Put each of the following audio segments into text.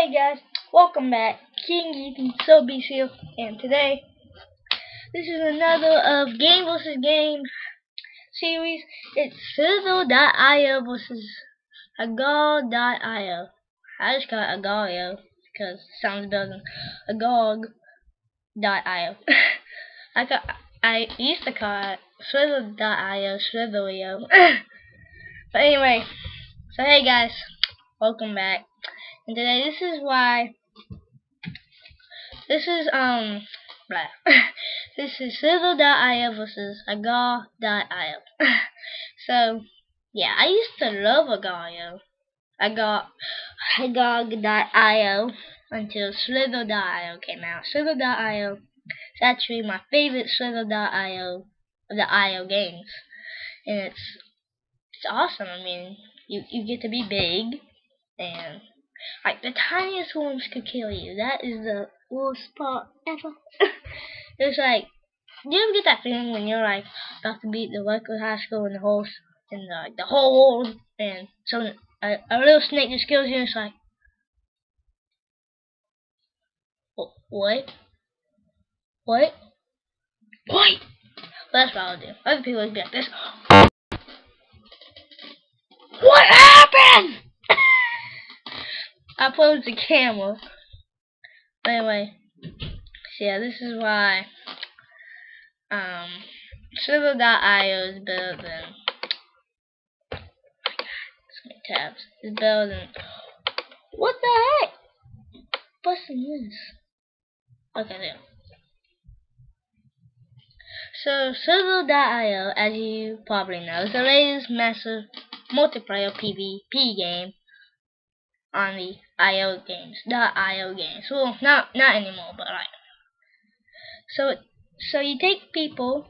Hey guys, welcome back. King Ethan So Beast, and today this is another of Game vs Game series. It's Slither.io versus Agar.io. I just call it Agar.io because it sounds better than Agar.io. I got I used to call it Swizzle.io, Swizzle.io. but anyway, so hey guys, welcome back. And today this is why this is um this is Slither.io versus Agar.io. so yeah, I used to love Agar.io. I got Agar.io until Slither.io came out. Slither.io is actually my favorite Slither.io of the IO games. And it's it's awesome. I mean, you you get to be big and like the tiniest worms could kill you. That is the worst part ever. it's like do you ever get that feeling when you're like about to beat the local high school in the whole the, like, the whole world and so a, a little snake just kills you and it's like what? What? What? That's what I'll do. Other people would be like this. I closed the camera. Anyway, so yeah, this is why um Swivel.io is better than tabs. Is better than what the heck? Busting this. Okay, there. So, Server.io, as you probably know, is the latest massive multiplayer PvP game on the IO games, the IO games. Well, not not anymore, but like. So, so you take people.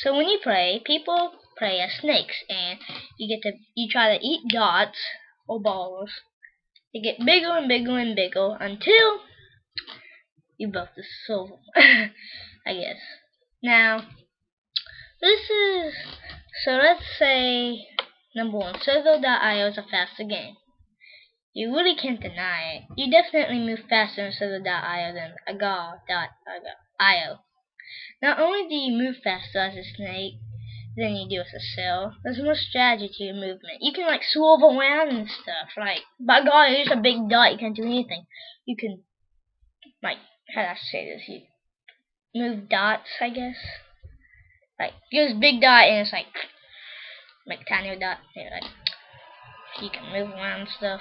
So when you play, people play as snakes, and you get to you try to eat dots or balls. They get bigger and bigger and bigger until you both solve them. I guess. Now, this is, so let's say, number one, Servo.io is a faster game. You really can't deny it. You definitely move faster in Servo.io than Agar.io. Not only do you move faster as a snake than you do as a cell, there's more strategy to your movement. You can like swerve around and stuff. Like, by God, you're just a big dot. You can't do anything. You can, like, how do I say this? You move dots, I guess. Like you use big dot and it's like like tiny dot. Yeah, like you can move around stuff.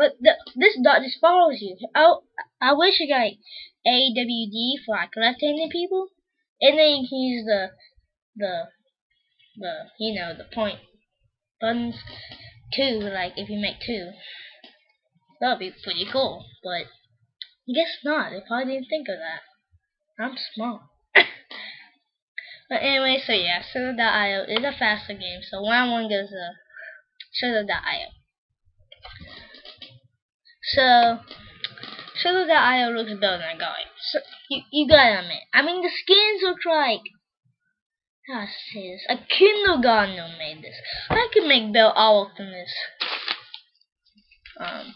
But the, this dot just follows you. Oh, I wish you got like, AWD for like left-handed people, and then you can use the the the you know the point buttons too. Like if you make two, that'd be pretty cool. But I guess not. They probably didn't think of that. I'm smart. but anyway, so yeah, Soda.io is a faster game, so round one goes to Soda.io. So, Soda.io looks better than Gaia. So, you, you gotta admit. I mean, the skins look like, I say this, a kindergartner made this. I could make Bell Owl from this. Um,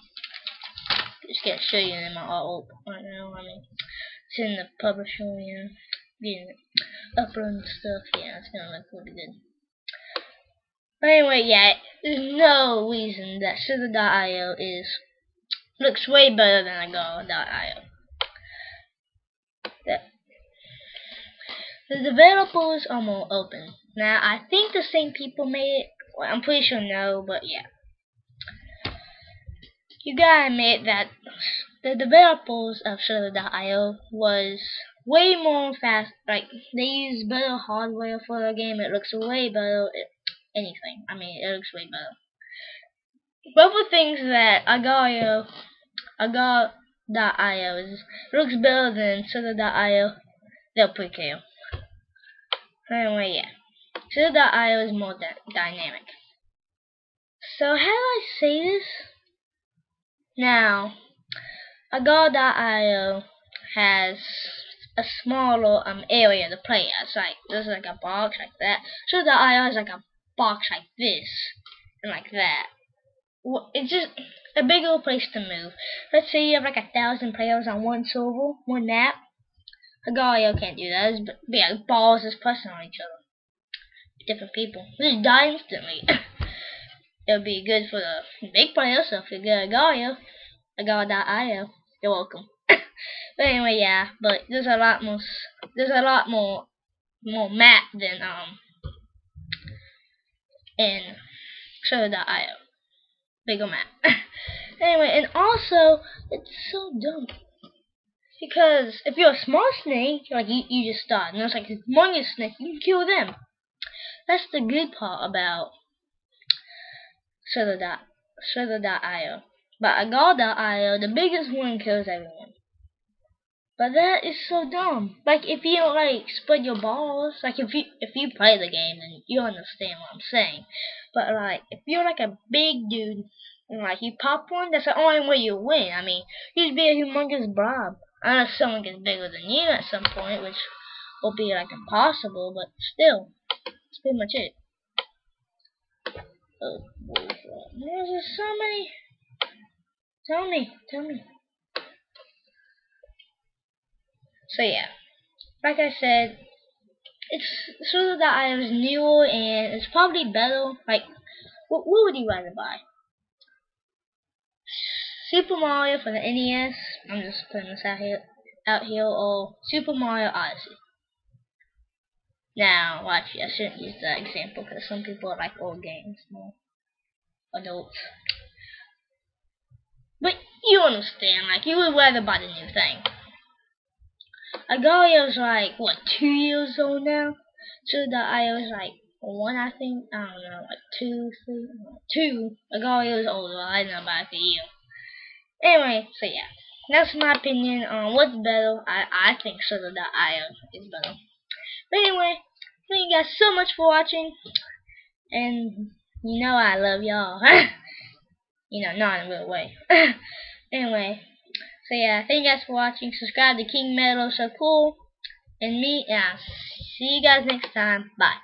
just can't show you in my artwork right now, I mean it's in the publisher, yeah. Being uploading stuff, yeah, it's gonna look really good. But anyway, yeah, there's no reason that Sugar.io is looks way better than Agar.io. The, the developers are more open. Now, I think the same people made it. Well, I'm pretty sure no, but yeah. You gotta admit that the developers of Server.io was way more fast. Like they use better hardware for the game. It looks way better. It, anything. I mean, it looks way better. Both the things that Agar.io, Agar.io is looks better than Server.io. They're pretty cool. Anyway, yeah. Server.io is more dynamic. So how do I say this? Now, Agar.io has a smaller um area to play as. Like there's like a box like that. Server.io has like a box like this and like that. Well, it just a big old place to move. Let's say you have like a thousand players on one server, one map. Agar.io can't do that. Be like balls just pressing on each other. Different people. Just die instantly. It'll be good for the big players, so if good at Agar.io, Agar.io, you're welcome. but anyway, yeah, but there's a lot more, there's a lot more, more map than, um, in Server.io. Bigger map. anyway, and also, it's so dumb. Because if you're a small snake, like you, you just start, and there's like a humongous snake, you can kill them. That's the good part about Server.io. But Agar.io, the biggest one kills everyone. But that is so dumb. Like if you like spread your balls, like if you if you play the game then you understand what I'm saying. But like if you're like a big dude and like you pop one, that's the only way you win. I mean, you'd be a humongous blob. Unless someone gets bigger than you at some point, which will be like impossible, but still. That's pretty much it. Oh there's so many Tell me, tell me. So yeah, like I said, it's sort of that I was new and it's probably better. Like, what, what would you rather buy? Super Mario for the NES. I'm just putting this out here, out here, or Super Mario Odyssey. Now, watch. I shouldn't use that example because some people like old games more. Adults. But you understand, like you would rather buy the new thing. Agar.io's like what two years old now, so the is like one I think I don't know like two three two. Agar.io's older. I don't know about for you. Anyway, so yeah, that's my opinion on what's better. I I think Server.io is better. But anyway, thank you guys so much for watching, and you know I love y'all. you know, not in a real way. anyway. So yeah, thank you guys for watching. Subscribe to King Metal So Cool. And me, yeah. See you guys next time. Bye.